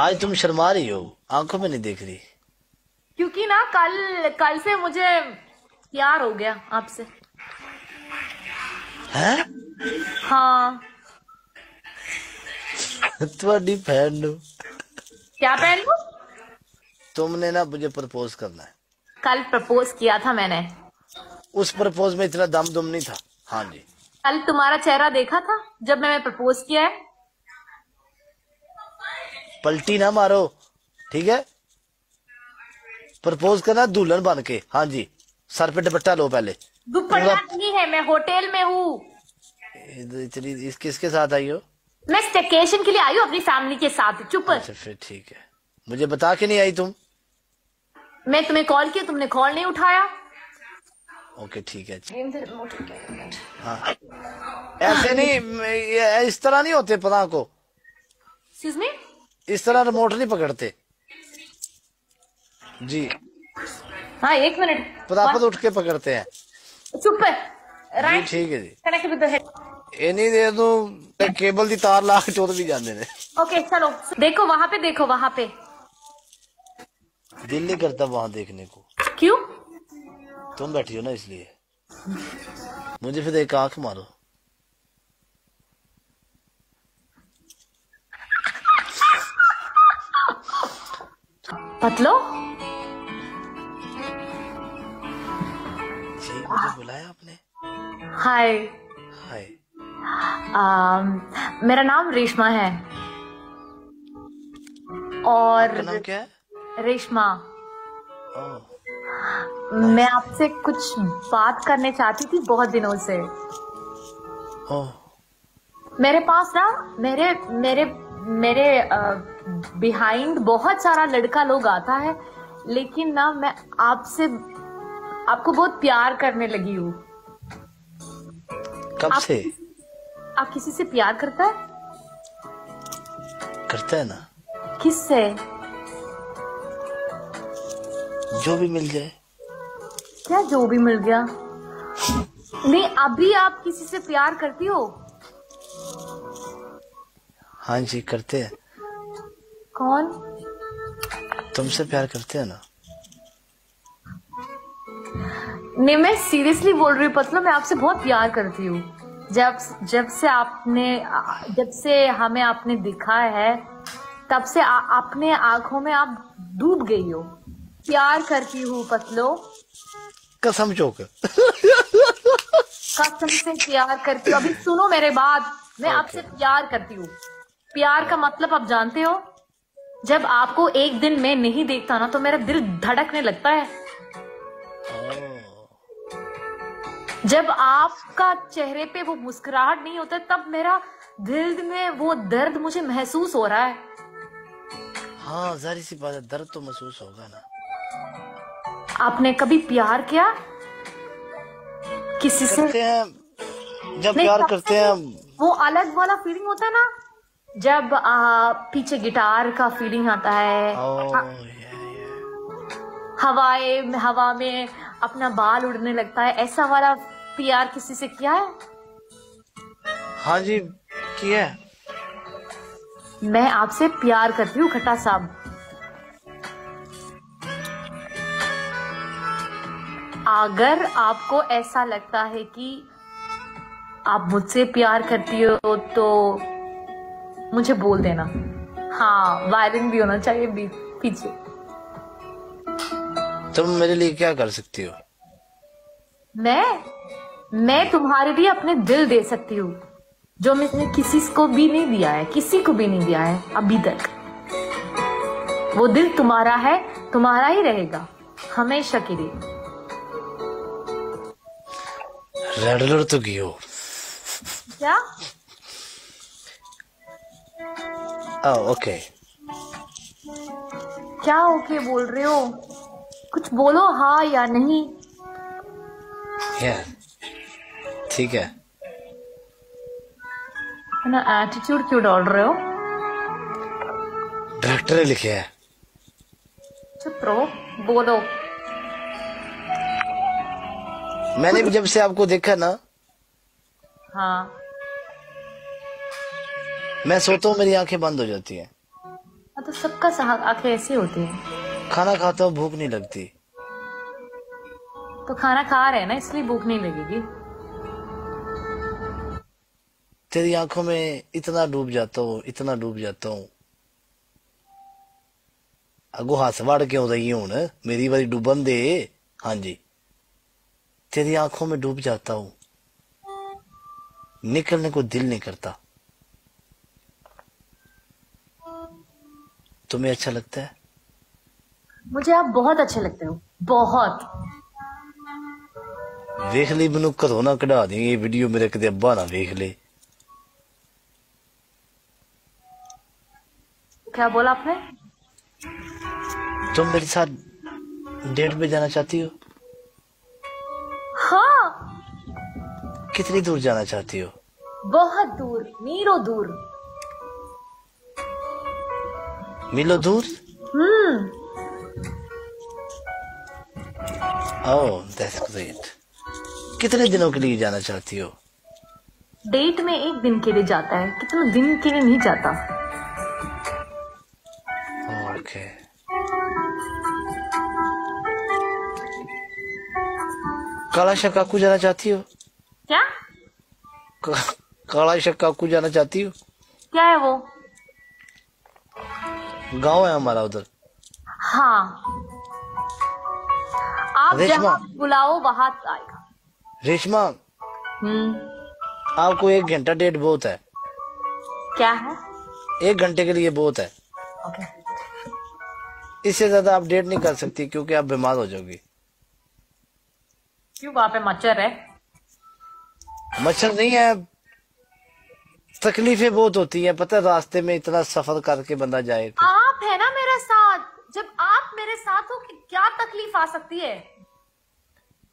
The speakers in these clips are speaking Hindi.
आज तुम शर्मा रही हो आँखों में नहीं देख रही। क्योंकि ना कल कल से मुझे प्यार हो गया आपसे। है? हाँ। थोड़ी पहन लो। क्या पहन लो? तुमने ना मुझे प्रपोज करना है। कल प्रपोज किया था मैंने। उस प्रपोज में इतना दम दुम नहीं था। हाँ जी। कल तुम्हारा चेहरा देखा था जब मैंने प्रपोज किया है? पलटी ना मारो ठीक है? प्रपोज करना दुल्हन बन के। हाँ जी सर पे दुपट्टा लो पहले। दुपट्टा नहीं है मैं होटल में हूँ। इस किसके साथ आई हो? मैं स्टेकेशन के लिए आई हूँ अपनी फैमिली के साथ। चुप। अच्छा फिर ठीक है। मुझे बता के नहीं आई तुम? मैं तुम्हें कॉल किया तुमने कॉल नहीं उठाया। ओके ठीक है। हाँ। ऐसे नहीं इस तरह नहीं होते पता को। मी इस तरह रिमोट नहीं पकड़ते जी हाँ एक मिनट पतापत उठ के पकड़ते हैं चुप है जी राइट ठीक है जी कनेक्ट विद द हेड इन्हीं देर ਨੂੰ ਤੇ ਕੇਬਲ ਦੀ ਤਾਰ ਲਾ ਕੇ ਚੁੱਕ ਵੀ ਜਾਂਦੇ ਨੇ ओके चलो देखो वहां पे देखो वहां पे दिल नहीं करता वहां देखने को क्यों तुम बैठी हो ना इसलिए मुझे फिर एक आंख मारो पतलो? जी मुझे बुलाया आपने। हाय। हाय। मेरा नाम रेशमा है। और नाम क्या है? रेशमा। मैं आपसे कुछ बात करने चाहती थी बहुत दिनों से। ओह मेरे पास ना मेरे मेरे मेरे बिहाइंड बहुत सारा लड़का लोग आता है लेकिन ना मैं आपसे आपको बहुत प्यार करने लगी हूँ। कब आप- से आप किसी से प्यार करता है? करता है ना। किससे? जो भी मिल जाए। क्या जो भी मिल गया? नहीं अभी आप किसी से प्यार करती हो? हाँ जी करते हैं। कौन? तुमसे प्यार करते हैं ना? नहीं मैं सीरियसली बोल रही हूँ पतलो मैं आपसे बहुत प्यार करती हूँ। जब जब से आपने जब से हमें आपने दिखा है तब से आ, अपने आँखों में आप डूब गई हो। प्यार करती हूँ पतलो। कसम चौक कसम से प्यार करती हूँ। अभी सुनो मेरे बात मैं आपसे प्यार करती हूँ। प्यार का मतलब आप जानते हो? जब आपको एक दिन में नहीं देखता ना तो मेरा दिल धड़कने लगता है। जब आपका चेहरे पे वो मुस्कुराहट नहीं होता तब मेरा दिल में वो दर्द मुझे महसूस हो रहा है। हाँ जारी सी बात है दर्द तो महसूस होगा ना। आपने कभी प्यार किया? किसी से? हैं जब प्यार करते हैं वो अलग वाला फीलिंग होता है ना। जब आ, पीछे गिटार का फीलिंग आता है। ओह ये ये हवाए हवा में अपना बाल उड़ने लगता है। ऐसा वाला प्यार किसी से किया है? हाँ जी किया है। मैं आपसे प्यार करती हूँ खट्टा साहब। अगर आपको ऐसा लगता है कि आप मुझसे प्यार करती हो तो मुझे बोल देना। हाँ वायलिन भी होना चाहिए बी- पीछे। तुम मेरे लिए क्या कर सकती हो? मैं? मैं तुम्हारे लिए अपने दिल दे सकती हूँ। जो मैंने किसी को भी नहीं दिया है किसी को भी नहीं दिया है अभी तक। वो दिल तुम्हारा है तुम्हारा ही रहेगा हमेशा के लिए। रेडलर तो क्या? ओह ओके क्या ओके बोल रहे हो? कुछ बोलो हाँ या नहीं? ठीक है। है ना एटीट्यूड क्यों डाल रहे हो? डायरेक्टर ने लिखे है। चुप रहो बोलो। मैंने भी जब से आपको देखा ना हाँ। मैं सोता हूँ मेरी आँखें बंद हो जाती हैं। तो सबका आँखें ऐसी होती है। खाना खाता हूँ भूख नहीं लगती। तो खाना खा रहे हैं ना इसलिए भूख नहीं लगेगी। तेरी आँखों में इतना डूब जाता हूँ इतना डूब जाता हूँ। अगो हस वड़ क्यों रही हूँ मेरी बारी डूबन दे। हाँ जी। तेरी आँखों में डूब जाता हूँ। निकलने को दिल नहीं करता। तुम्हें अच्छा लगता है मुझे आप बहुत अच्छे लगते हो बहुत ਵੇਖ ਲਈ ਮੈਨੂੰ ਘਰੋਂ ਨਾ ਕਢਾ ਦੇ ਇਹ ਵੀਡੀਓ ਮੇਰੇ ਕਿਤੇ ਅੱਬਾ ਨਾ ਵੇਖ ਲੇ क्या बोला आपने तुम मेरे साथ डेट पे जाना चाहती हो हाँ कितनी दूर जाना चाहती हो बहुत दूर मीलों दूर मिलो दूर हम्म। ओह दैट्स ग्रेट कितने दिनों के लिए जाना चाहती हो? डेट में एक दिन के लिए जाता है कितने दिन के लिए नहीं जाता। ओके काला शकाकू जाना चाहती हो? क्या? का- काला शकाकू जाना चाहती हो? क्या है वो? गाँव है हमारा उधर। हाँ। आप रेशमा। जहाँ बुलाओ वहाँ आएगा। रेशमा हम्म। आपको एक घंटा डेट बहुत है। क्या है? एक घंटे के लिए बहुत है। ओके। इससे ज़्यादा आप डेट नहीं कर सकती क्योंकि आप बीमार हो जाओगी। क्यों वहाँ पे मच्छर है? मच्छर नहीं है। तकलीफें बहुत होती है। पता है रास्ते में इतना सफ़र करके बंदा जाए आप है ना मेरे साथ। जब आप मेरे साथ हो कि क्या तकलीफ़ आ सकती है?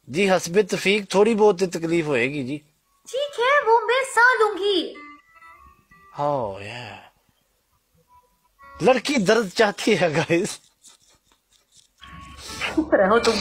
जी हसबे तफीक थोड़ी बहुत तकलीफ़ होएगी जी। ठीक है वो मैं सह लूँगी। हाँ यार लड़की दर्द चाहती है गाइस रहो तुम।